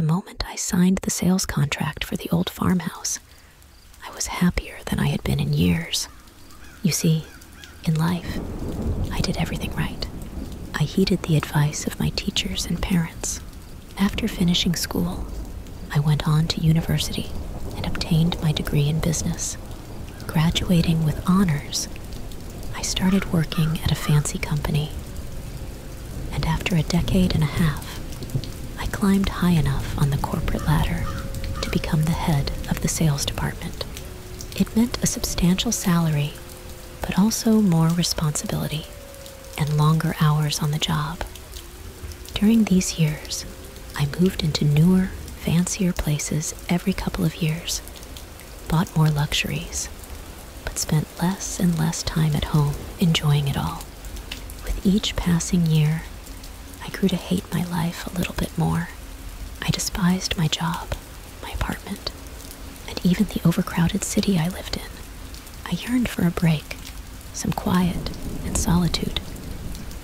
the moment I signed the sales contract for the old farmhouse, I was happier than I had been in years. You see, in life, I did everything right. I heeded the advice of my teachers and parents. After finishing school, I went on to university and obtained my degree in business. Graduating with honors, I started working at a fancy company. And after a decade and a half, climbed high enough on the corporate ladder to become the head of the sales department. It meant a substantial salary, but also more responsibility and longer hours on the job. During these years, I moved into newer, fancier places every couple of years, bought more luxuries, but spent less and less time at home enjoying it all. With each passing year, I grew to hate my life a little bit more. I despised my job, my apartment, and even the overcrowded city I lived in. I yearned for a break, some quiet and solitude.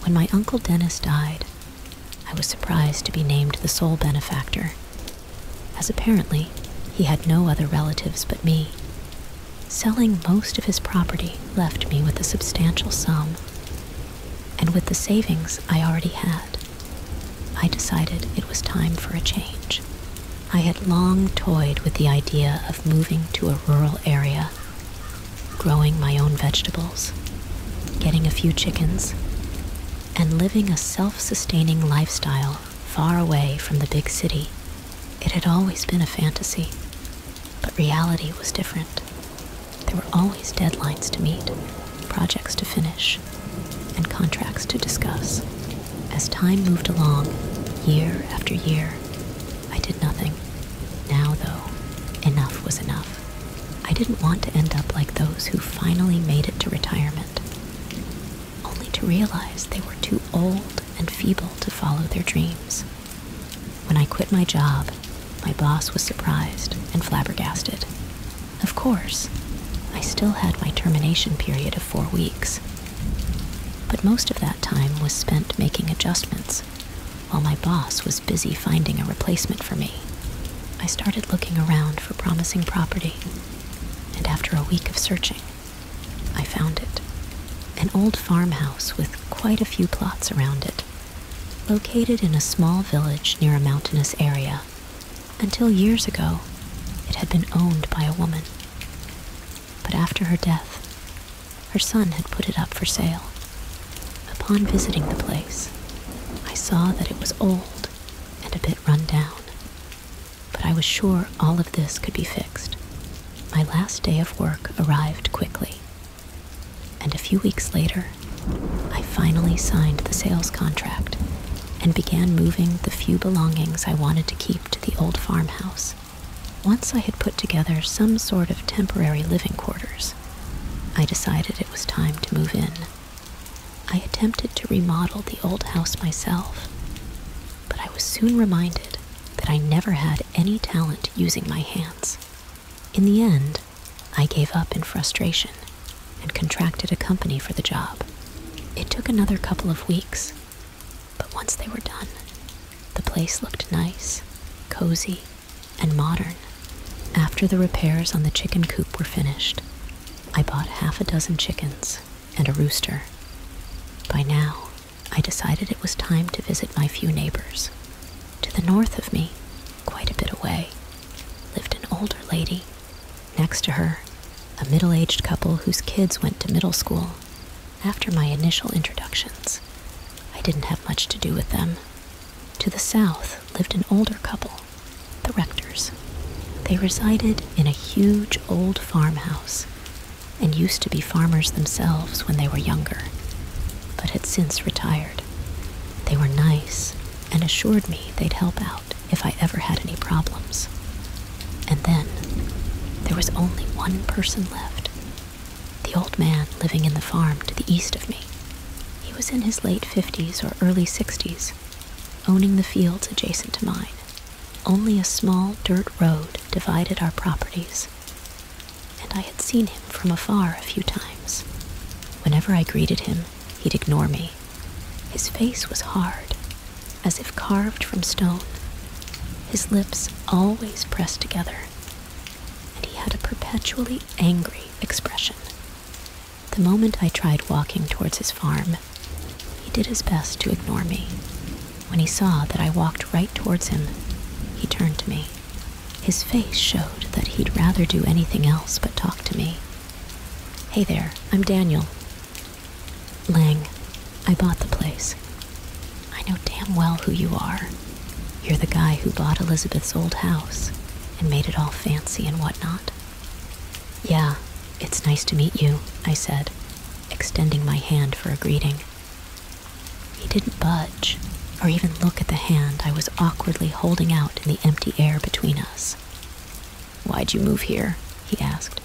When my Uncle Dennis died, I was surprised to be named the sole benefactor, as apparently he had no other relatives but me. Selling most of his property left me with a substantial sum, and with the savings I already had, I decided it was time for a change. I had long toyed with the idea of moving to a rural area, growing my own vegetables, getting a few chickens, and living a self sustaining lifestyle far away from the big city. It had always been a fantasy, but reality was different. There were always deadlines to meet, projects to finish, and contracts to discuss. As time moved along, year after year, I did nothing. Now, though, enough was enough. I didn't want to end up like those who finally made it to retirement, only to realize they were too old and feeble to follow their dreams. When I quit my job, my boss was surprised and flabbergasted. Of course, I still had my termination period of four weeks, but most of that time was spent making adjustments while my boss was busy finding a replacement for me. I started looking around for promising property, and after a week of searching, I found it. An old farmhouse with quite a few plots around it, located in a small village near a mountainous area. Until years ago, it had been owned by a woman. But after her death, her son had put it up for sale. Upon visiting the place, I saw that it was old and a bit run down, but I was sure all of this could be fixed. My last day of work arrived quickly, and a few weeks later, I finally signed the sales contract and began moving the few belongings I wanted to keep to the old farmhouse. Once I had put together some sort of temporary living quarters, I decided it was time to move in. I attempted to remodel the old house myself, but I was soon reminded that I never had any talent using my hands. In the end, I gave up in frustration and contracted a company for the job. It took another couple of weeks, but once they were done, the place looked nice, cozy, and modern. After the repairs on the chicken coop were finished, I bought half a dozen chickens and a rooster. By now, I decided it was time to visit my few neighbors. To the north of me, quite a bit away, lived an older lady. Next to her, a middle aged couple whose kids went to middle school. After my initial introductions, I didn't have much to do with them. To the south lived an older couple, the Rectors. They resided in a huge old farmhouse and used to be farmers themselves when they were younger, but had since retired. They were nice and assured me they'd help out if I ever had any problems. And then there was only one person left the old man living in the farm to the east of me. He was in his late 50s or early 60s, owning the fields adjacent to mine. Only a small dirt road divided our properties, and I had seen him from afar a few times. Whenever I greeted him, he'd ignore me. His face was hard, as if carved from stone, his lips always pressed together, and he had a perpetually angry expression. The moment I tried walking towards his farm, he did his best to ignore me. When he saw that I walked right towards him, he turned to me. His face showed that he'd rather do anything else but talk to me. Hey there, I'm Daniel. Lang, I bought the place. I know damn well who you are. You're the guy who bought Elizabeth's old house and made it all fancy and whatnot. Yeah, it's nice to meet you, I said, extending my hand for a greeting. He didn't budge or even look at the hand I was awkwardly holding out in the empty air between us. Why'd you move here? he asked.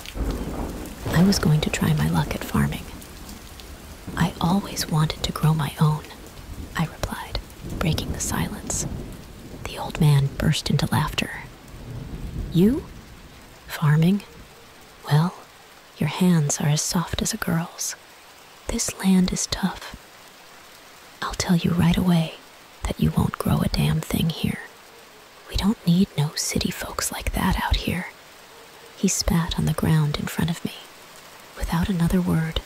I was going to try my luck at farming. I always wanted to grow my own, I replied, breaking the silence. The old man burst into laughter. You? Farming? Well, your hands are as soft as a girl's. This land is tough. I'll tell you right away that you won't grow a damn thing here. We don't need no city folks like that out here. He spat on the ground in front of me. Without another word,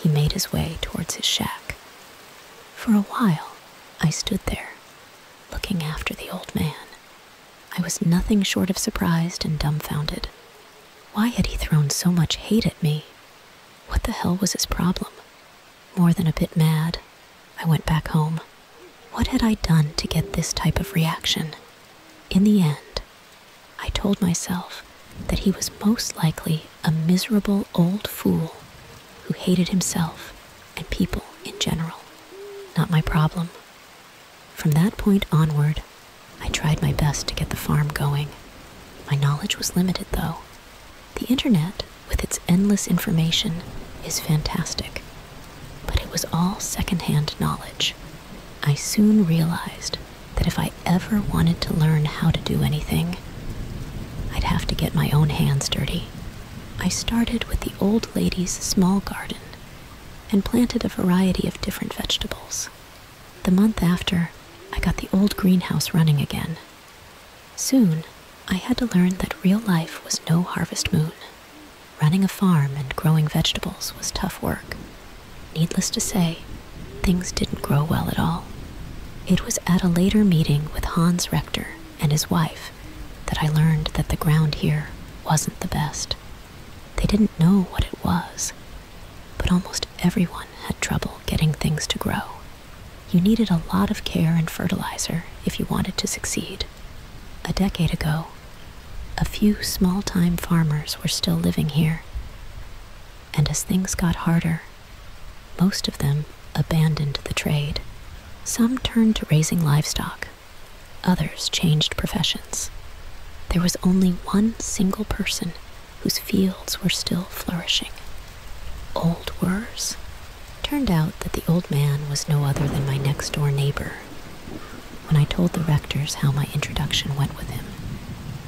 he made his way towards his shack. For a while, I stood there, looking after the old man. I was nothing short of surprised and dumbfounded. Why had he thrown so much hate at me? What the hell was his problem? More than a bit mad, I went back home. What had I done to get this type of reaction? In the end, I told myself that he was most likely a miserable old fool who hated himself and people in general. Not my problem. From that point onward, I tried my best to get the farm going. My knowledge was limited, though. The internet, with its endless information, is fantastic, but it was all secondhand knowledge. I soon realized that if I ever wanted to learn how to do anything, I'd have to get my own hands dirty. I started with the old lady's small garden and planted a variety of different vegetables. The month after, I got the old greenhouse running again. Soon, I had to learn that real life was no harvest moon. Running a farm and growing vegetables was tough work. Needless to say, things didn't grow well at all. It was at a later meeting with Hans Rector and his wife that I learned that the ground here wasn't the best. They didn't know what it was, but almost everyone had trouble getting things to grow. You needed a lot of care and fertilizer if you wanted to succeed. A decade ago, a few small time farmers were still living here, and as things got harder, most of them abandoned the trade. Some turned to raising livestock, others changed professions. There was only one single person whose fields were still flourishing. Old Wurs. Turned out that the old man was no other than my next door neighbor. When I told the Rectors how my introduction went with him,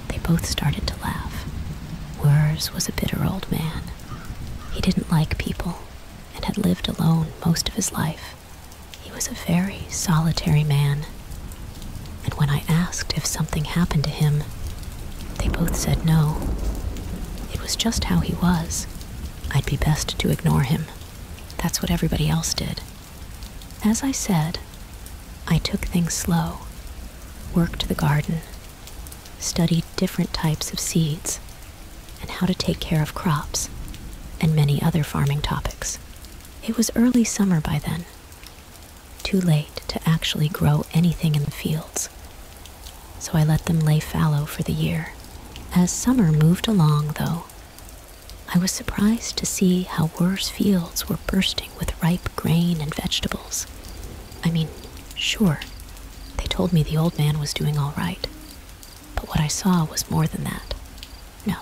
they both started to laugh. Wurz was a bitter old man. He didn't like people and had lived alone most of his life. He was a very solitary man. And when I asked if something happened to him, they both said no. Was just how he was. I'd be best to ignore him. That's what everybody else did. As I said, I took things slow, worked the garden, studied different types of seeds, and how to take care of crops, and many other farming topics. It was early summer by then, too late to actually grow anything in the fields, so I let them lay fallow for the year. As summer moved along, though, I was surprised to see how Wurs fields were bursting with ripe grain and vegetables. I mean, sure, they told me the old man was doing all right, but what I saw was more than that. No,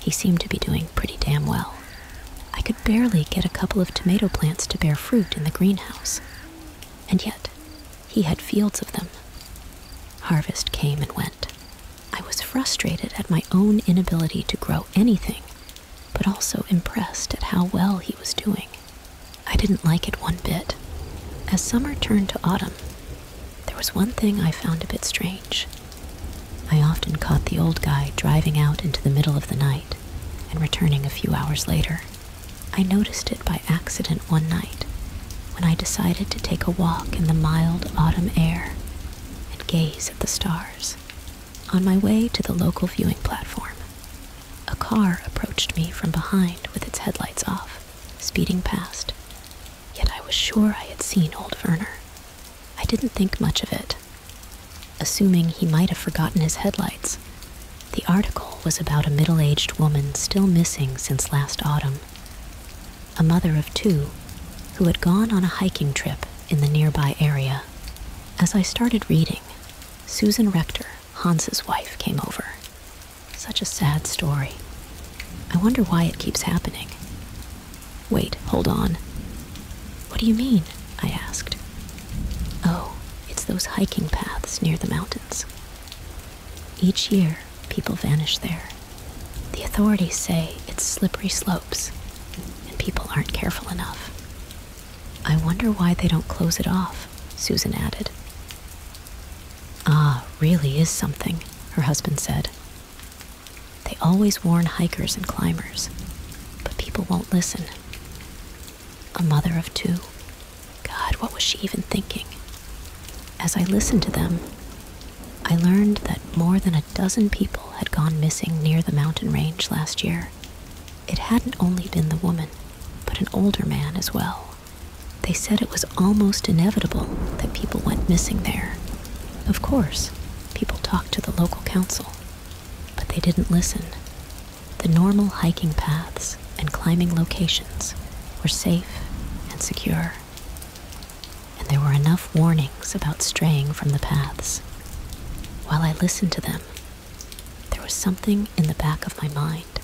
he seemed to be doing pretty damn well. I could barely get a couple of tomato plants to bear fruit in the greenhouse, and yet he had fields of them. Harvest came and went. I was frustrated at my own inability to grow anything but also impressed at how well he was doing. I didn't like it one bit. As summer turned to autumn, there was one thing I found a bit strange. I often caught the old guy driving out into the middle of the night and returning a few hours later. I noticed it by accident one night when I decided to take a walk in the mild autumn air and gaze at the stars. On my way to the local viewing platform, car approached me from behind with its headlights off, speeding past. Yet I was sure I had seen old Werner. I didn't think much of it, assuming he might have forgotten his headlights. The article was about a middle aged woman still missing since last autumn, a mother of two who had gone on a hiking trip in the nearby area. As I started reading, Susan Rector, Hans's wife, came over. Such a sad story. I wonder why it keeps happening. Wait, hold on. What do you mean? I asked. Oh, it's those hiking paths near the mountains. Each year, people vanish there. The authorities say it's slippery slopes, and people aren't careful enough. I wonder why they don't close it off, Susan added. Ah, really is something, her husband said. They always warn hikers and climbers, but people won't listen. A mother of two. God, what was she even thinking? As I listened to them, I learned that more than a dozen people had gone missing near the mountain range last year. It hadn't only been the woman, but an older man as well. They said it was almost inevitable that people went missing there. Of course, people talked to the local council, but they didn't listen. The normal hiking paths and climbing locations were safe and secure, and there were enough warnings about straying from the paths. While I listened to them, there was something in the back of my mind,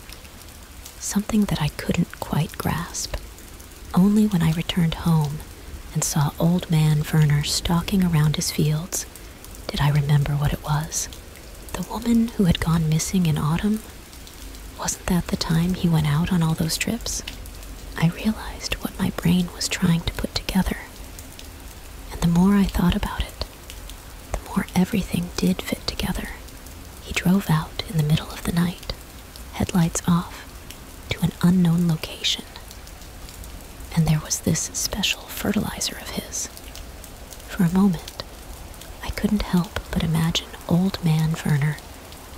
something that I couldn't quite grasp. Only when I returned home and saw old man Werner stalking around his fields did I remember what it was. The woman who had gone missing in autumn? Wasn't that the time he went out on all those trips? I realized what my brain was trying to put together. And the more I thought about it, the more everything did fit together. He drove out in the middle of the night, headlights off, to an unknown location. And there was this special fertilizer of his. For a moment, couldn't help but imagine old man Werner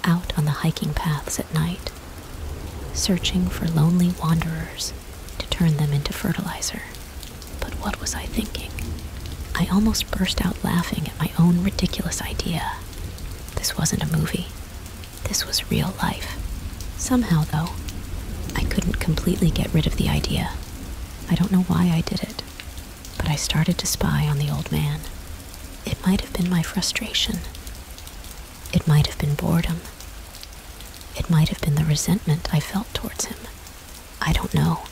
out on the hiking paths at night, searching for lonely wanderers to turn them into fertilizer. But what was I thinking? I almost burst out laughing at my own ridiculous idea. This wasn't a movie. This was real life. Somehow, though, I couldn't completely get rid of the idea. I don't know why I did it, but I started to spy on the old man. It might have been my frustration. It might have been boredom. It might have been the resentment I felt towards him. I don't know.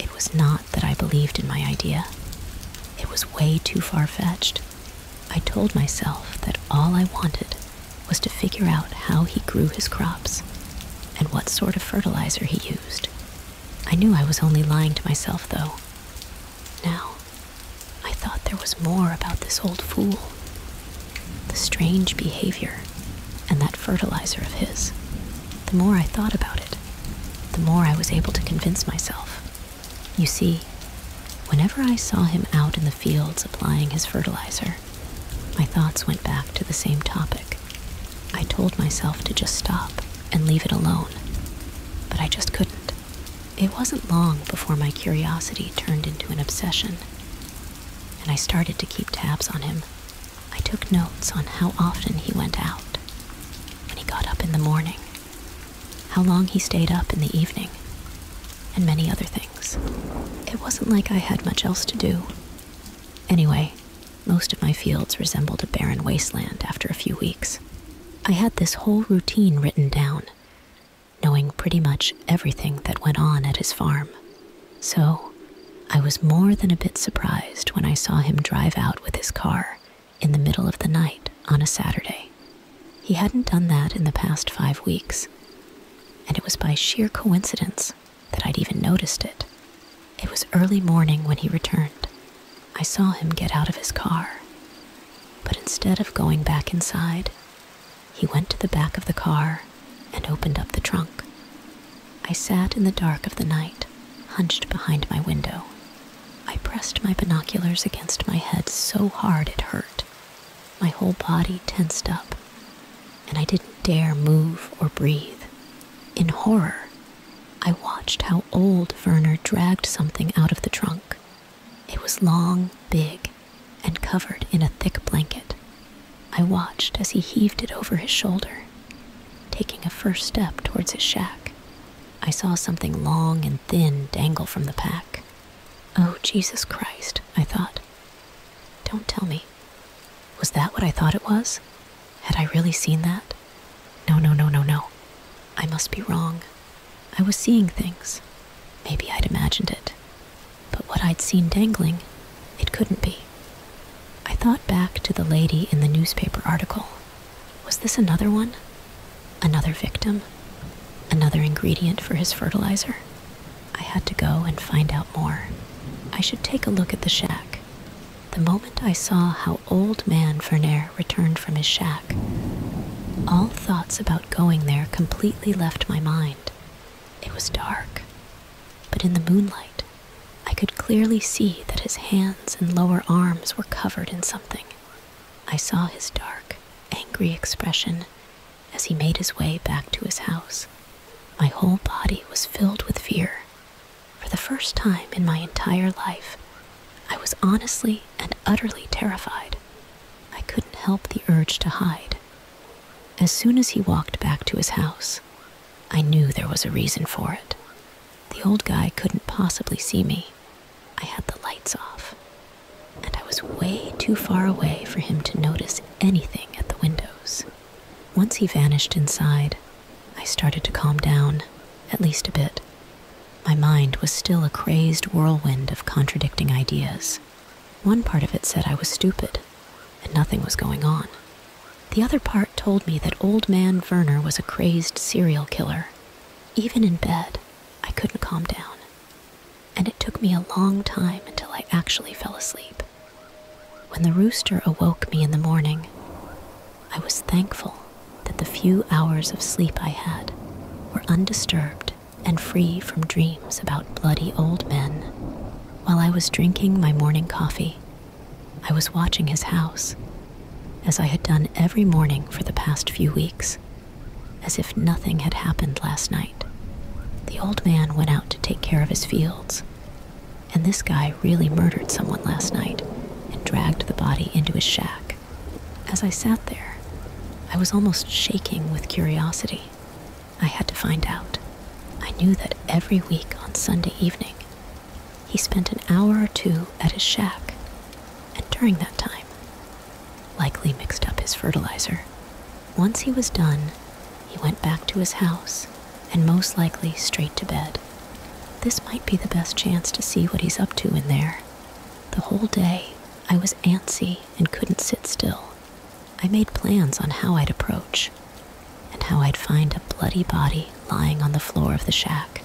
It was not that I believed in my idea. It was way too far fetched. I told myself that all I wanted was to figure out how he grew his crops and what sort of fertilizer he used. I knew I was only lying to myself, though. Was more about this old fool. The strange behavior and that fertilizer of his. The more I thought about it, the more I was able to convince myself. You see, whenever I saw him out in the fields applying his fertilizer, my thoughts went back to the same topic. I told myself to just stop and leave it alone, but I just couldn't. It wasn't long before my curiosity turned into an obsession, and I started to keep tabs on him. I took notes on how often he went out, when he got up in the morning, how long he stayed up in the evening, and many other things. It wasn't like I had much else to do. Anyway, most of my fields resembled a barren wasteland after a few weeks. I had this whole routine written down, knowing pretty much everything that went on at his farm. So, I was more than a bit surprised when I saw him drive out with his car in the middle of the night on a Saturday. He hadn't done that in the past five weeks, and it was by sheer coincidence that I'd even noticed it. It was early morning when he returned. I saw him get out of his car, but instead of going back inside, He went to the back of the car and opened up the trunk. I sat in the dark of the night, hunched behind my window. I pressed my binoculars against my head so hard it hurt. My whole body tensed up, and I didn't dare move or breathe. In horror, I watched how old Werner dragged something out of the trunk. It was long, big, and covered in a thick blanket. I watched as he heaved it over his shoulder, taking a first step towards his shack. I saw something long and thin dangle from the pack. Oh, Jesus Christ, I thought. Don't tell me. Was that what I thought it was? Had I really seen that? No, no, no, no, no. I must be wrong. I was seeing things. Maybe I'd imagined it. But what I'd seen dangling, it couldn't be. I thought back to the lady in the newspaper article. Was this another one? Another victim? Another ingredient for his fertilizer? I had to go and find out more. I should take a look at the shack. The moment I saw how old man Werner returned from his shack, all thoughts about going there completely left my mind. It was dark, but in the moonlight, I could clearly see that his hands and lower arms were covered in something. I saw his dark, angry expression as he made his way back to his house. My whole body was filled with fear. For the first time in my entire life, I was honestly and utterly terrified. I couldn't help the urge to hide. As soon as he walked back to his house, I knew there was a reason for it. The old guy couldn't possibly see me. I had the lights off, and I was way too far away for him to notice anything at the windows. Once he vanished inside, I started to calm down, at least a bit. My mind was still a crazed whirlwind of contradicting ideas. One part of it said I was stupid, and nothing was going on. The other part told me that old man Werner was a crazed serial killer. Even in bed, I couldn't calm down. And it took me a long time until I actually fell asleep. When the rooster awoke me in the morning, I was thankful that the few hours of sleep I had were undisturbed and free from dreams about bloody old men. While I was drinking my morning coffee, I was watching his house as I had done every morning for the past few weeks, as if nothing had happened last night. The old man went out to take care of his fields, and this guy really murdered someone last night and dragged the body into his shack. As I sat there, I was almost shaking with curiosity. I had to find out. I knew that every week on Sunday evening, he spent an hour or two at his shack, and during that time, likely mixed up his fertilizer. Once he was done, he went back to his house and most likely straight to bed. This might be the best chance to see what he's up to in there. The whole day, I was antsy and couldn't sit still. I made plans on how I'd approach and how I'd find a bloody body lying on the floor of the shack.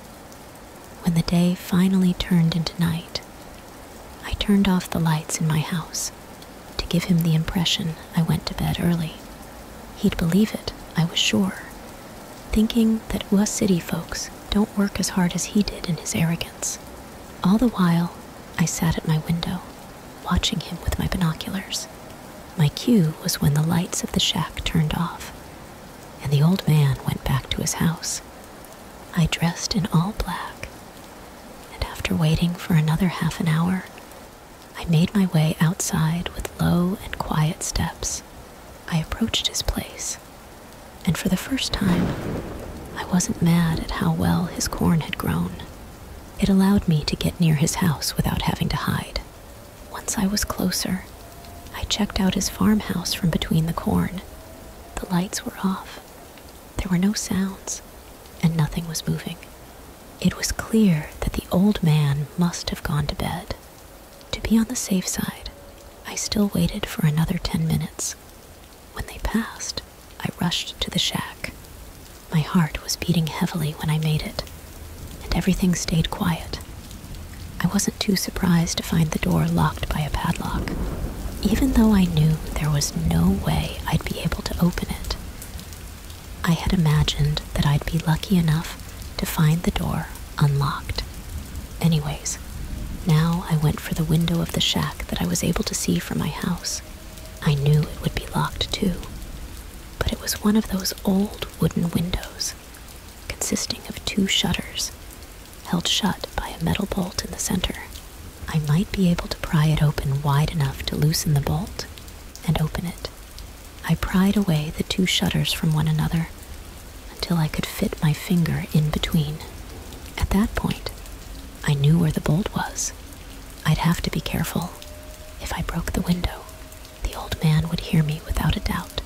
When the day finally turned into night, I turned off the lights in my house to give him the impression I went to bed early. He'd believe it, I was sure, thinking that us city folks don't work as hard as he did in his arrogance. All the while, I sat at my window, watching him with my binoculars. My cue was when the lights of the shack turned off, and the old man went back to his house. I dressed in all black, and after waiting for another half an hour, I made my way outside with low and quiet steps. I approached his place, and for the first time, I wasn't mad at how well his corn had grown. It allowed me to get near his house without having to hide. Once I was closer, I checked out his farmhouse from between the corn. The lights were off. There were no sounds, and nothing was moving. It was clear that the old man must have gone to bed. To be on the safe side, I still waited for another ten minutes. When they passed, I rushed to the shack. My heart was beating heavily when I made it, and everything stayed quiet. I wasn't too surprised to find the door locked by a padlock. Even though I knew there was no way I'd be able to open it, I had imagined that I'd be lucky enough to find the door unlocked. Anyways, now I went for the window of the shack that I was able to see from my house. I knew it would be locked too, but it was one of those old wooden windows, consisting of two shutters, held shut by a metal bolt in the center. I might be able to pry it open wide enough to loosen the bolt and open it. I pried away the two shutters from one another until I could fit my finger in between. At that point, I knew where the bolt was. I'd have to be careful. If I broke the window, the old man would hear me without a doubt.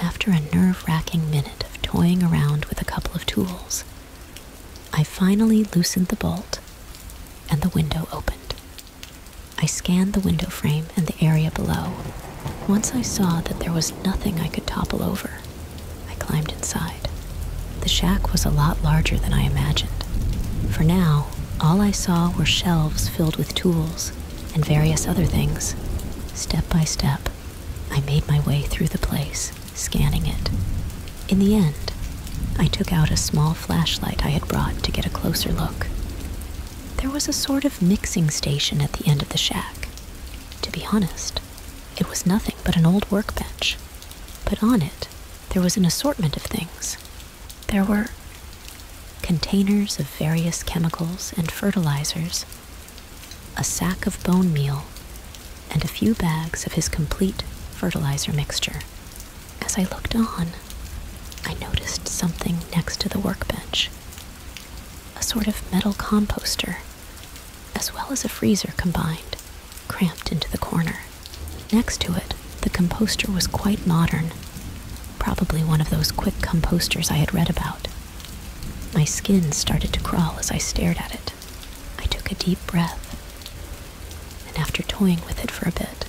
After a nerve wracking minute of toying around with a couple of tools, I finally loosened the bolt and the window opened. I scanned the window frame and the area below. Once I saw that there was nothing I could topple over, I climbed inside. The shack was a lot larger than I imagined. For now, all I saw were shelves filled with tools and various other things. Step by step, I made my way through the place, scanning it. In the end, I took out a small flashlight I had brought to get a closer look. There was a sort of mixing station at the end of the shack. To be honest, it was nothing but an old workbench. But on it, there was an assortment of things. There were containers of various chemicals and fertilizers, a sack of bone meal, and a few bags of his complete fertilizer mixture. As I looked on, I noticed something next to the workbench a sort of metal composter, as well as a freezer combined, cramped into the corner. Next to it, the composter was quite modern, probably one of those quick composters I had read about. My skin started to crawl as I stared at it. I took a deep breath, and after toying with it for a bit,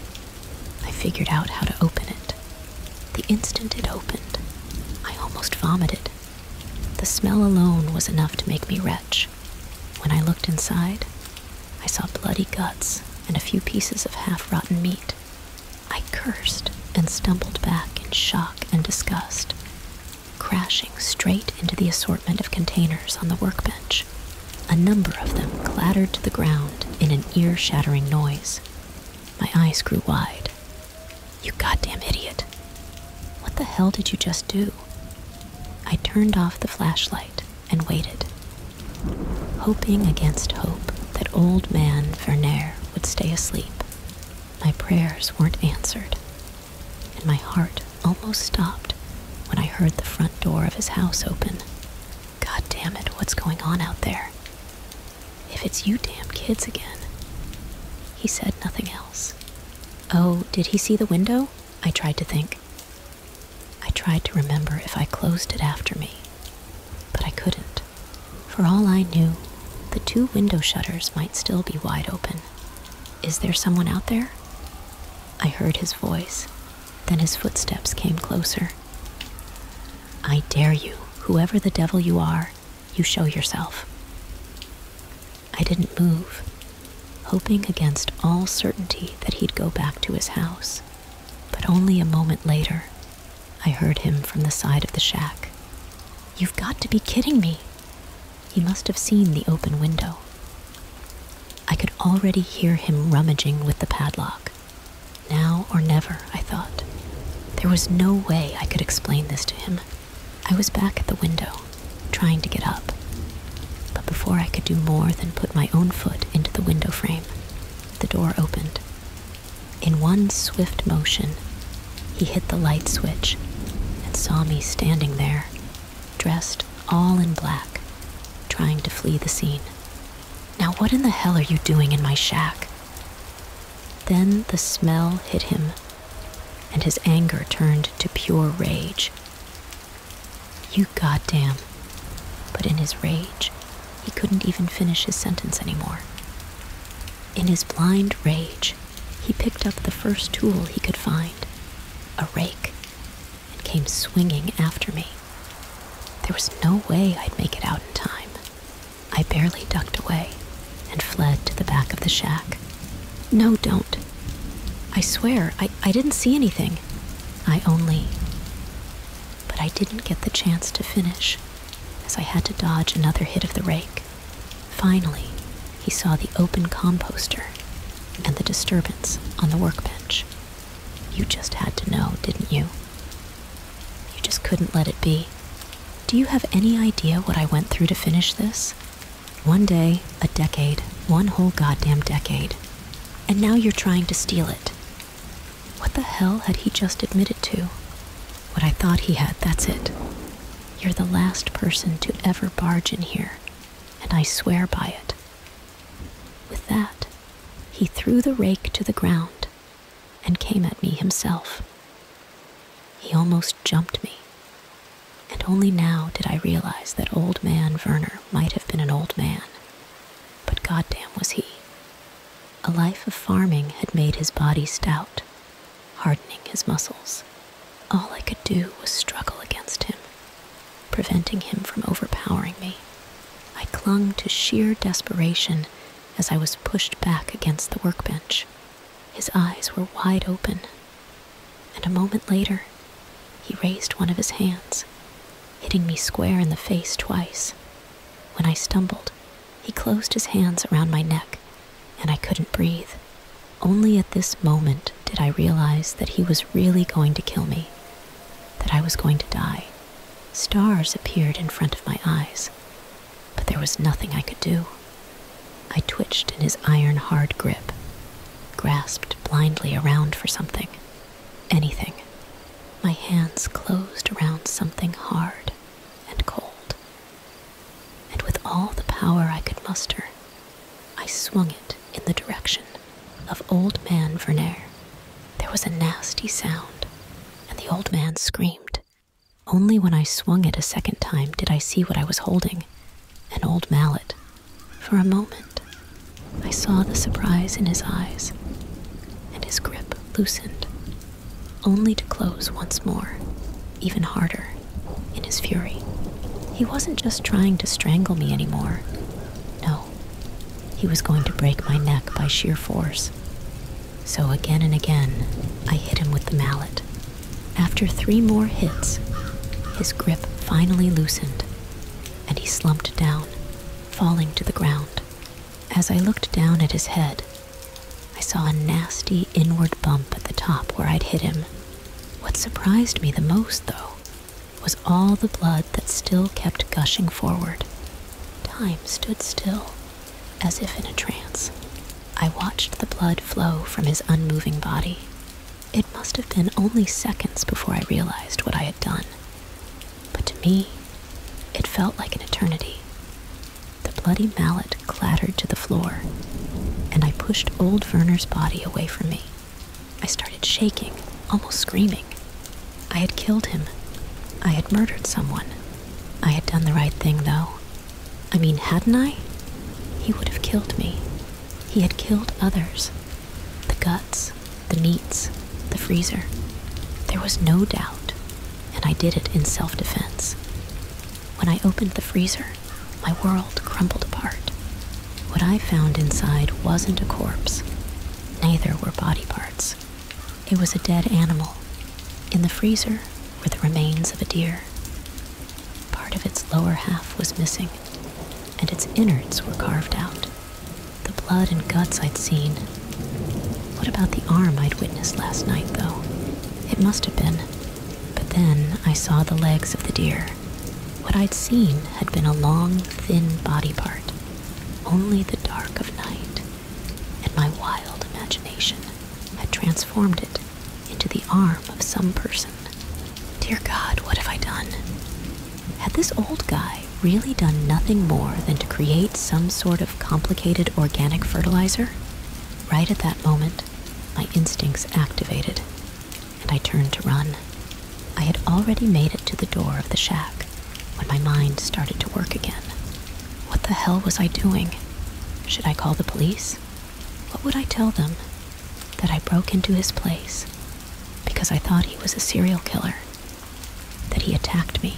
I figured out how to open it. The instant it opened, I almost vomited. The smell alone was enough to make me retch. When I looked inside, I saw bloody guts and a few pieces of half rotten meat. Cursed and stumbled back in shock and disgust, crashing straight into the assortment of containers on the workbench. A number of them clattered to the ground in an ear shattering noise. My eyes grew wide. You goddamn idiot. What the hell did you just do? I turned off the flashlight and waited, hoping against hope that old man Werner would stay asleep. My prayers weren't answered, and my heart almost stopped when I heard the front door of his house open. God damn it, what's going on out there? If it's you damn kids again. He said nothing else. Oh, did he see the window? I tried to think. I tried to remember if I closed it after me, but I couldn't. For all I knew, the two window shutters might still be wide open. Is there someone out there? I heard his voice. Then his footsteps came closer. I dare you, whoever the devil you are, you show yourself. I didn't move, hoping against all certainty that he'd go back to his house. But only a moment later, I heard him from the side of the shack. You've got to be kidding me. He must have seen the open window. I could already hear him rummaging with the padlock. Or never, I thought. There was no way I could explain this to him. I was back at the window, trying to get up. But before I could do more than put my own foot into the window frame, the door opened. In one swift motion, he hit the light switch and saw me standing there, dressed all in black, trying to flee the scene. Now, what in the hell are you doing in my shack? Then the smell hit him, and his anger turned to pure rage. You goddamn. But in his rage, he couldn't even finish his sentence anymore. In his blind rage, he picked up the first tool he could find a rake and came swinging after me. There was no way I'd make it out in time. I barely ducked away and fled to the back of the shack. No, don't. I swear, I, I didn't see anything. I only. But I didn't get the chance to finish, as I had to dodge another hit of the rake. Finally, he saw the open composter and the disturbance on the workbench. You just had to know, didn't you? You just couldn't let it be. Do you have any idea what I went through to finish this? One day, a decade, one whole goddamn decade. And now you're trying to steal it. What the hell had he just admitted to? What I thought he had, that's it. You're the last person to ever barge in here, and I swear by it. With that, he threw the rake to the ground and came at me himself. He almost jumped me, and only now did I realize that old man Werner might have been an old man, but goddamn was he. A life of farming had made his body stout, hardening his muscles. All I could do was struggle against him, preventing him from overpowering me. I clung to sheer desperation as I was pushed back against the workbench. His eyes were wide open, and a moment later, he raised one of his hands, hitting me square in the face twice. When I stumbled, he closed his hands around my neck, and I couldn't breathe. Only at this moment did I realize that he was really going to kill me, that I was going to die. Stars appeared in front of my eyes, but there was nothing I could do. I twitched in his iron hard grip, grasped blindly around for something, anything. My hands closed around something hard and cold. And with all the power I could muster, I swung it in the direction of Old Man Werner. There was a nasty sound, and the old man screamed. Only when I swung it a second time did I see what I was holding an old mallet. For a moment, I saw the surprise in his eyes, and his grip loosened, only to close once more, even harder, in his fury. He wasn't just trying to strangle me anymore. He was going to break my neck by sheer force. So again and again, I hit him with the mallet. After three more hits, his grip finally loosened, and he slumped down, falling to the ground. As I looked down at his head, I saw a nasty inward bump at the top where I'd hit him. What surprised me the most, though, was all the blood that still kept gushing forward. Time stood still, as if in a trance. I watched the blood flow from his unmoving body. It must have been only seconds before I realized what I had done. But to me, it felt like an eternity. The bloody mallet clattered to the floor, and I pushed old Werner's body away from me. I started shaking, almost screaming. I had killed him. I had murdered someone. I had done the right thing, though. I mean, hadn't I? He would have killed me. He had killed others. The guts, the meats, the freezer. There was no doubt, and I did it in self defense. When I opened the freezer, my world crumbled apart. What I found inside wasn't a corpse, neither were body parts. It was a dead animal. In the freezer were the remains of a deer. Part of its lower half was missing, its innards were carved out. The blood and guts I'd seen. What about the arm I'd witnessed last night, though? It must have been. But then I saw the legs of the deer. What I'd seen had been a long, thin body part. Only the dark of night and my wild imagination had transformed it into the arm of some person. Dear God, what have I done? Had this old guy really done nothing more than to create some sort of complicated organic fertilizer? Right at that moment, my instincts activated, and I turned to run. I had already made it to the door of the shack when my mind started to work again. What the hell was I doing? Should I call the police? What would I tell them? That I broke into his place because I thought he was a serial killer, that he attacked me,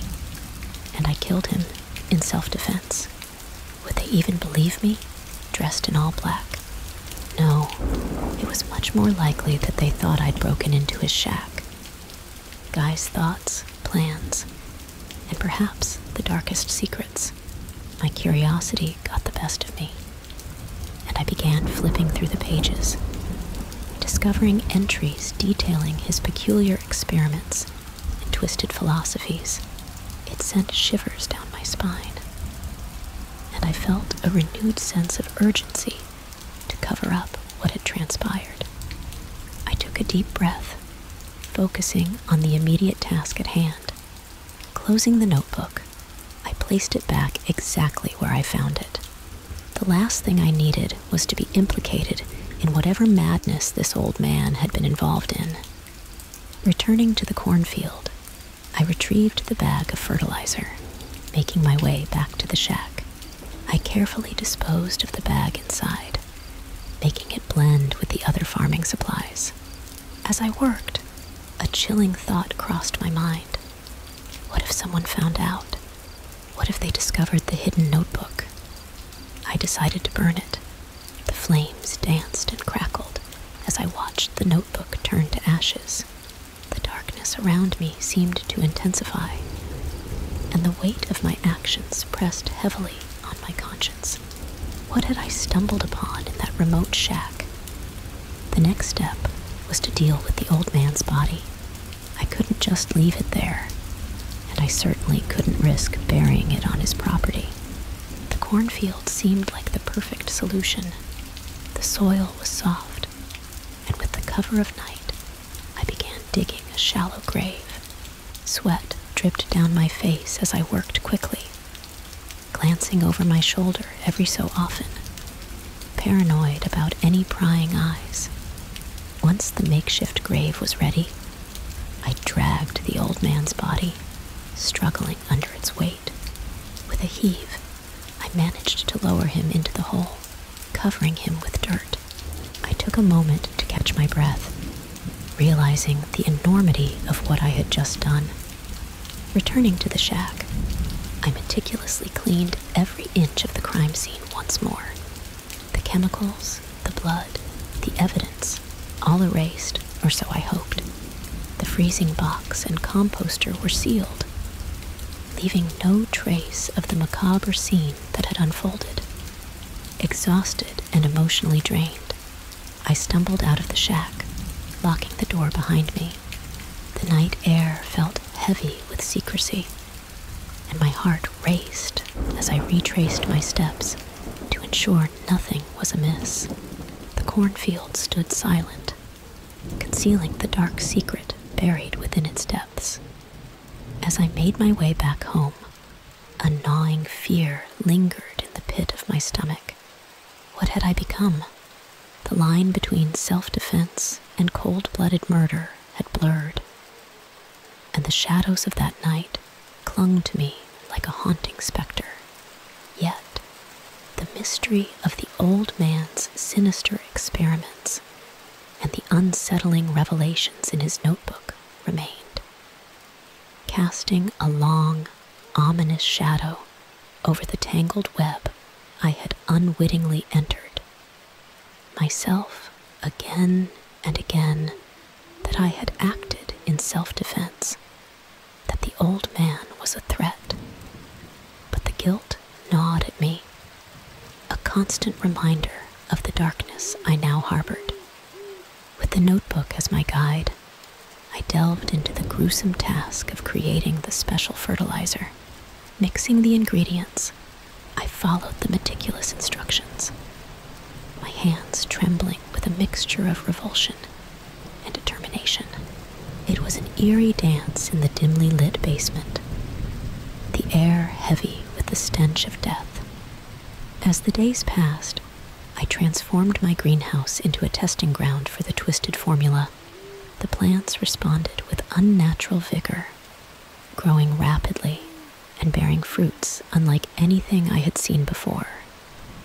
and I killed him in self defense. Would they even believe me, dressed in all black? No, it was much more likely that they thought I'd broken into his shack. Guy's thoughts plans, and perhaps the darkest secrets. My curiosity got the best of me, and I began flipping through the pages, discovering entries detailing his peculiar experiments and twisted philosophies. It sent shivers down my spine, and I felt a renewed sense of urgency to cover up what had transpired. I took a deep breath, focusing on the immediate task at hand. Closing the notebook, I placed it back exactly where I found it. The last thing I needed was to be implicated in whatever madness this old man had been involved in. Returning to the cornfield, I retrieved the bag of fertilizer, making my way back to the shack. I carefully disposed of the bag inside, making it blend with the other farming supplies. As I worked, a chilling thought crossed my mind. What if someone found out? What if they discovered the hidden notebook? I decided to burn it. The flames danced and crackled as I watched the notebook turn to ashes. The darkness around me seemed to intensify, and the weight of my actions pressed heavily on my conscience. What had I stumbled upon in that remote shack? The next step was to deal with the old man's body. I couldn't just leave it there, and I certainly couldn't risk burying it on his property. The cornfield seemed like the perfect solution. The soil was soft, and with the cover of night, I began digging a shallow grave. Sweat dripped down my face as I worked quickly, glancing over my shoulder every so often, paranoid about any prying eyes. Once the makeshift grave was ready, I dragged the old man's body, struggling under its weight. With a heave, I managed to lower him into the hole, covering him with dirt. I took a moment to catch my breath, realizing the enormity of what I had just done. Returning to the shack, I meticulously cleaned every inch of the crime scene once more. The chemicals, the blood, the evidence, all erased, or so I hoped. The freezing box and composter were sealed, leaving no trace of the macabre scene that had unfolded. Exhausted and emotionally drained, I stumbled out of the shack, locking the door behind me. The night air felt heavy with secrecy, and my heart raced as I retraced my steps to ensure nothing was amiss. The cornfield stood silent, concealing the dark secret buried within its depths. As I made my way back home, a gnawing fear lingered in the pit of my stomach. What had I become? The line between self defense and cold blooded murder had blurred, and the shadows of that night clung to me like a haunting specter. Yet, the mystery of the old man's sinister experiments and the unsettling revelations in his notebook remained, casting a long, ominous shadow over the tangled web I had unwittingly entered. Myself again and again that I had acted in self defense, that the old man was a threat. But the guilt gnawed at me, a constant reminder of the darkness I now harbored. With the notebook as my guide, I delved into the gruesome task of creating the special fertilizer. Mixing the ingredients, I followed the meticulous instructions, my hands trembling with a mixture of revulsion was an eerie dance in the dimly lit basement, the air heavy with the stench of death. As the days passed, I transformed my greenhouse into a testing ground for the twisted formula. The plants responded with unnatural vigor, growing rapidly and bearing fruits unlike anything I had seen before.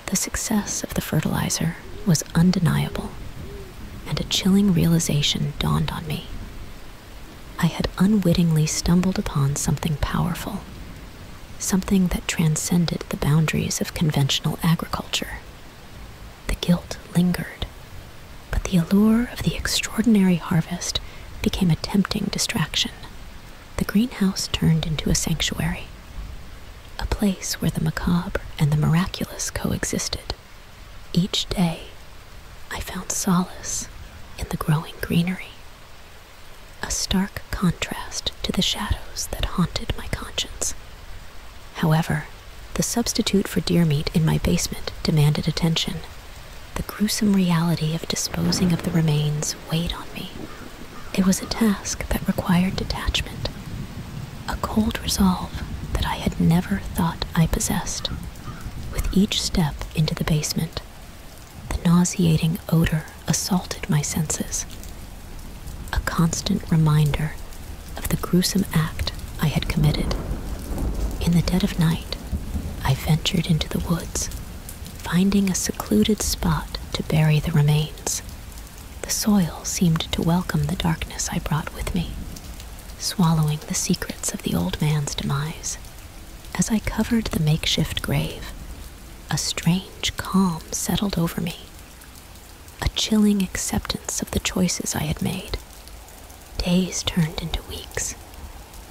The success of the fertilizer was undeniable, and a chilling realization dawned on me. I had unwittingly stumbled upon something powerful, something that transcended the boundaries of conventional agriculture. The guilt lingered, but the allure of the extraordinary harvest became a tempting distraction. the greenhouse turned into a sanctuary, a place where the macabre and the miraculous coexisted. Each day, I found solace in the growing greenery, a stark contrast to the shadows that haunted my conscience. However, the substitute for deer meat in my basement demanded attention. The gruesome reality of disposing of the remains weighed on me. It was a task that required detachment, a cold resolve that I had never thought I possessed. With each step into the basement, the nauseating odor assaulted my senses, constant reminder of the gruesome act I had committed. In the dead of night, I ventured into the woods, finding a secluded spot to bury the remains. The soil seemed to welcome the darkness I brought with me, swallowing the secrets of the old man's demise. As I covered the makeshift grave, a strange calm settled over me, a chilling acceptance of the choices I had made. Days turned into weeks,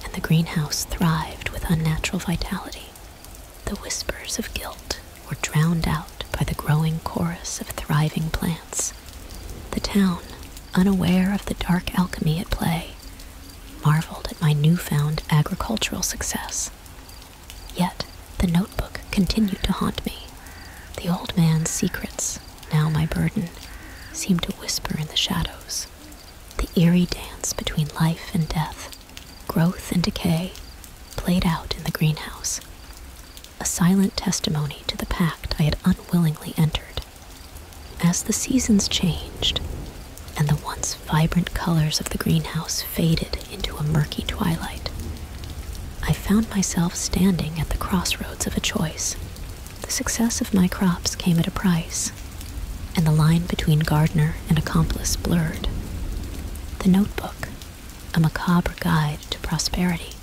and the greenhouse thrived with unnatural vitality. The whispers of guilt were drowned out by the growing chorus of thriving plants. The town, unaware of the dark alchemy at play, marveled at my newfound agricultural success. Yet the notebook continued to haunt me. The old man's secrets, now my burden, seemed to whisper in the shadows. The eerie dance between life and death, growth and decay, played out in the greenhouse, a silent testimony to the pact I had unwillingly entered. As the seasons changed, and the once vibrant colors of the greenhouse faded into a murky twilight, I found myself standing at the crossroads of a choice. The success of my crops came at a price, and the line between gardener and accomplice blurred. The notebook, a macabre guide to prosperity,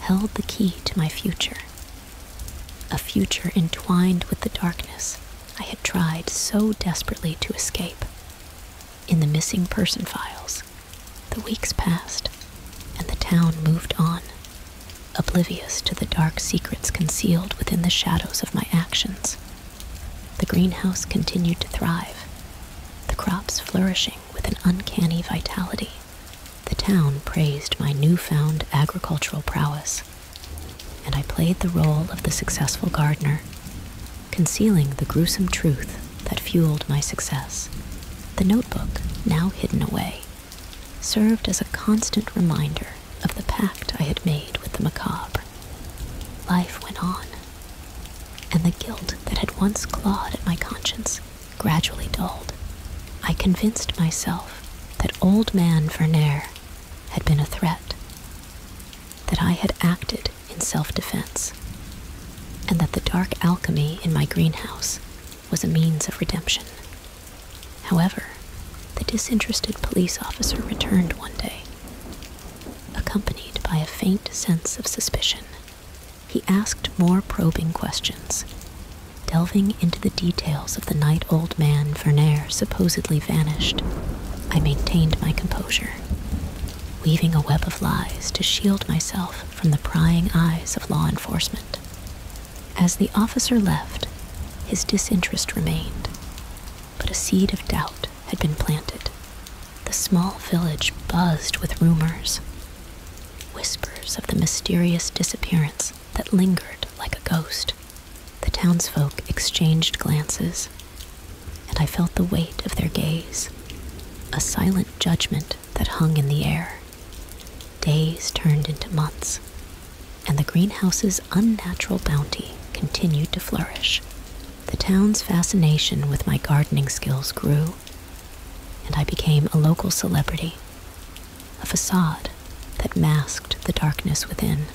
held the key to my future. A future entwined with the darkness I had tried so desperately to escape. In the missing person files, the weeks passed, and the town moved on, oblivious to the dark secrets concealed within the shadows of my actions. The greenhouse continued to thrive, the crops flourishing uncanny vitality. The town praised my newfound agricultural prowess, and I played the role of the successful gardener, concealing the gruesome truth that fueled my success. The notebook, now hidden away, served as a constant reminder of the pact I had made with the macabre. Life went on, and the guilt that had once clawed at my conscience gradually dulled. I convinced myself that old man Werner had been a threat, that I had acted in self defense, and that the dark alchemy in my greenhouse was a means of redemption. However, the disinterested police officer returned one day, accompanied by a faint sense of suspicion. He asked more probing questions, delving into the details of the night old man Werner supposedly vanished. I maintained my composure, weaving a web of lies to shield myself from the prying eyes of law enforcement. As the officer left, his disinterest remained, but a seed of doubt had been planted. The small village buzzed with rumors, whispers of the mysterious disappearance that lingered like a ghost. Townsfolk exchanged glances, and I felt the weight of their gaze, a silent judgment that hung in the air. Days turned into months, and the greenhouse's unnatural bounty continued to flourish. The town's fascination with my gardening skills grew, and I became a local celebrity, a facade that masked the darkness within.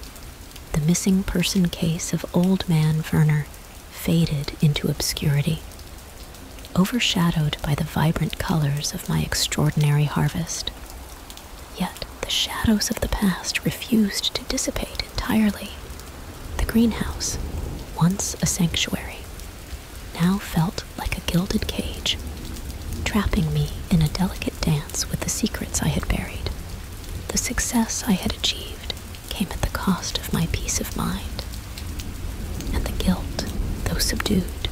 The missing person case of old man Werner faded into obscurity, overshadowed by the vibrant colors of my extraordinary harvest. Yet the shadows of the past refused to dissipate entirely. The greenhouse, once a sanctuary, now felt like a gilded cage, trapping me in a delicate dance with the secrets I had buried. The success I had achieved came at the cost of my peace of mind. And the guilt, though subdued,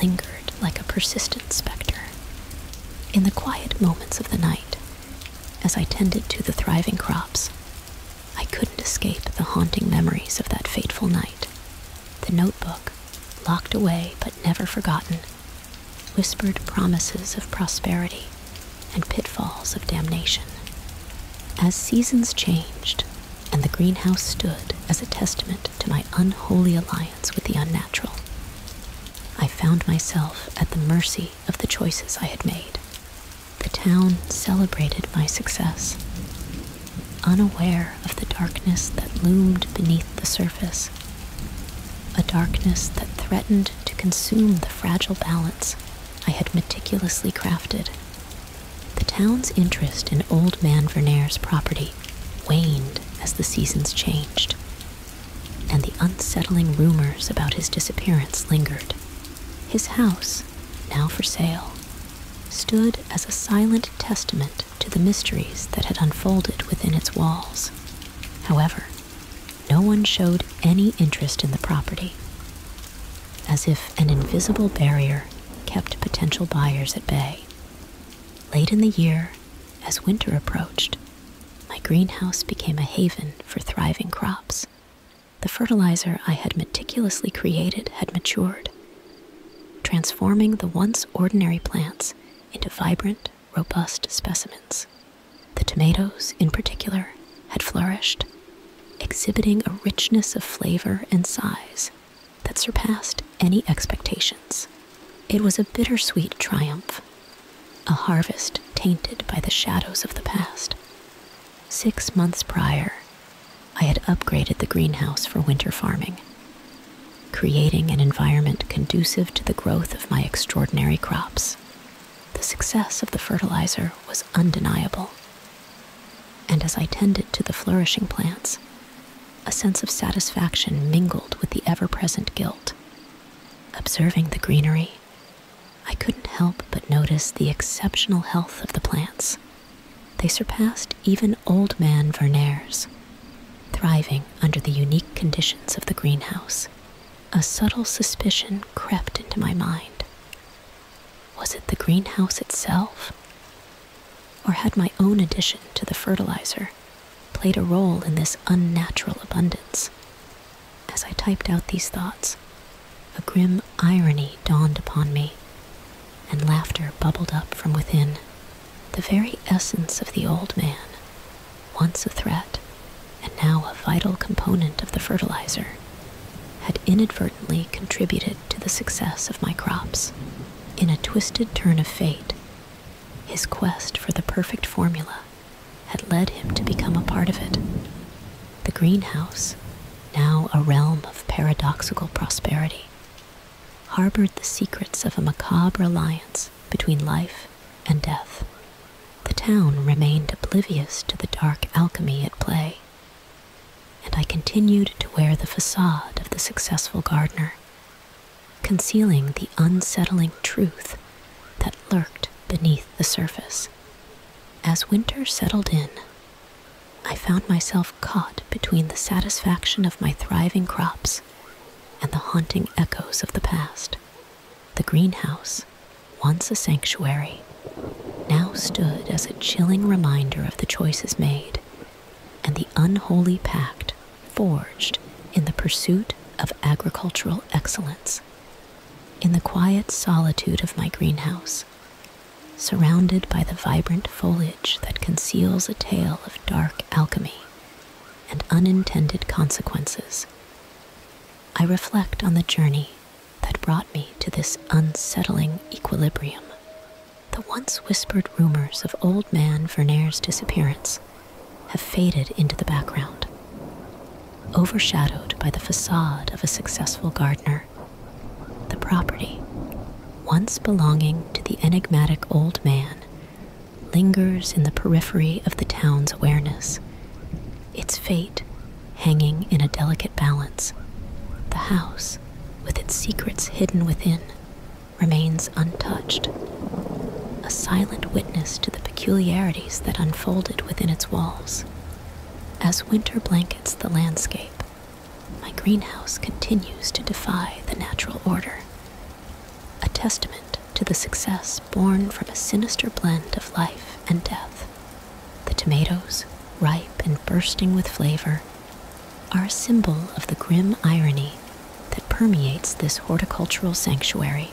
lingered like a persistent specter. In the quiet moments of the night, as I tended to the thriving crops, I couldn't escape the haunting memories of that fateful night. The notebook, locked away but never forgotten, whispered promises of prosperity and pitfalls of damnation. As seasons changed, and the greenhouse stood as a testament to my unholy alliance with the unnatural, I found myself at the mercy of the choices I had made. The town celebrated my success, unaware of the darkness that loomed beneath the surface, a darkness that threatened to consume the fragile balance I had meticulously crafted. The town's interest in Old Man Werner's property waned as the seasons changed, and the unsettling rumors about his disappearance lingered. His house, now for sale, stood as a silent testament to the mysteries that had unfolded within its walls. However, no one showed any interest in the property, as if an invisible barrier kept potential buyers at bay. Late in the year, as winter approached, my greenhouse became a haven for thriving crops. The fertilizer I had meticulously created had matured, transforming the once ordinary plants into vibrant, robust specimens. The tomatoes, in particular, had flourished, exhibiting a richness of flavor and size that surpassed any expectations. It was a bittersweet triumph, a harvest tainted by the shadows of the past. Six months prior, I had upgraded the greenhouse for winter farming, creating an environment conducive to the growth of my extraordinary crops. The success of the fertilizer was undeniable, and as I tended to the flourishing plants, a sense of satisfaction mingled with the ever present guilt. Observing the greenery, I couldn't help but notice the exceptional health of the plants. They surpassed even old man Werner's, thriving under the unique conditions of the greenhouse. A subtle suspicion crept into my mind. Was it the greenhouse itself? Or had my own addition to the fertilizer played a role in this unnatural abundance? As I typed out these thoughts, a grim irony dawned upon me, and laughter bubbled up from within. The very essence of the old man, once a threat and now a vital component of the fertilizer, had inadvertently contributed to the success of my crops. In a twisted turn of fate, his quest for the perfect formula had led him to become a part of it. The greenhouse, now a realm of paradoxical prosperity, harbored the secrets of a macabre alliance between life and death. The town remained oblivious to the dark alchemy at play, and I continued to wear the facade of the successful gardener, concealing the unsettling truth that lurked beneath the surface. As winter settled in, I found myself caught between the satisfaction of my thriving crops and the haunting echoes of the past. The greenhouse, once a sanctuary, now stood as a chilling reminder of the choices made and the unholy pact forged in the pursuit of agricultural excellence. In the quiet solitude of my greenhouse, surrounded by the vibrant foliage that conceals a tale of dark alchemy and unintended consequences, I reflect on the journey that brought me to this unsettling equilibrium. The once whispered rumors of old man Werner's disappearance have faded into the background, overshadowed by the facade of a successful gardener. The property, once belonging to the enigmatic old man, lingers in the periphery of the town's awareness, its fate hanging in a delicate balance. The house, with its secrets hidden within, remains untouched, a silent witness to the peculiarities that unfolded within its walls. As winter blankets the landscape, my greenhouse continues to defy the natural order, a testament to the success born from a sinister blend of life and death. The tomatoes, ripe and bursting with flavor, are a symbol of the grim irony that permeates this horticultural sanctuary.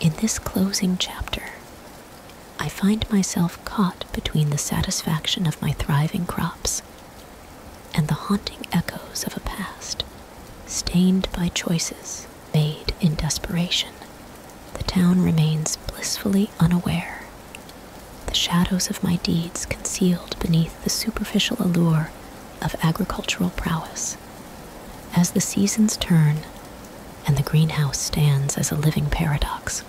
In this closing chapter, I find myself caught between the satisfaction of my thriving crops and the haunting echoes of a past stained by choices made in desperation. The town remains blissfully unaware, the shadows of my deeds concealed beneath the superficial allure of agricultural prowess. As the seasons turn and the greenhouse stands as a living paradox,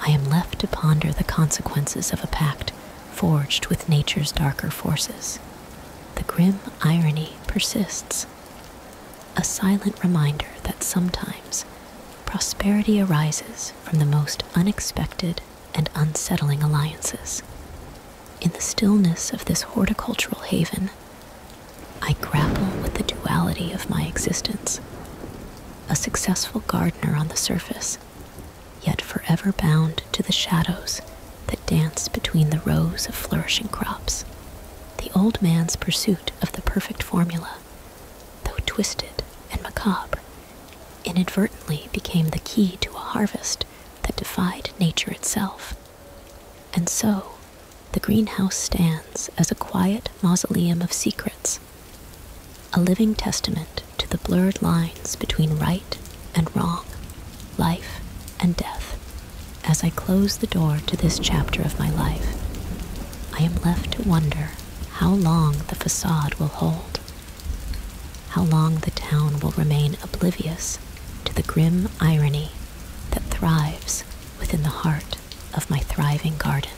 I am left to ponder the consequences of a pact forged with nature's darker forces. Grim irony persists, a silent reminder that sometimes prosperity arises from the most unexpected and unsettling alliances. In the stillness of this horticultural haven, I grapple with the duality of my existence. A successful gardener on the surface, yet forever bound to the shadows that dance between the rows of flourishing crops. The old man's pursuit of the perfect formula, though twisted and macabre, inadvertently became the key to a harvest that defied nature itself. And so, the greenhouse stands as a quiet mausoleum of secrets, a living testament to the blurred lines between right and wrong, life and death. As I close the door to this chapter of my life, I am left to wonder how long the facade will hold, how long the town will remain oblivious to the grim irony that thrives within the heart of my thriving garden.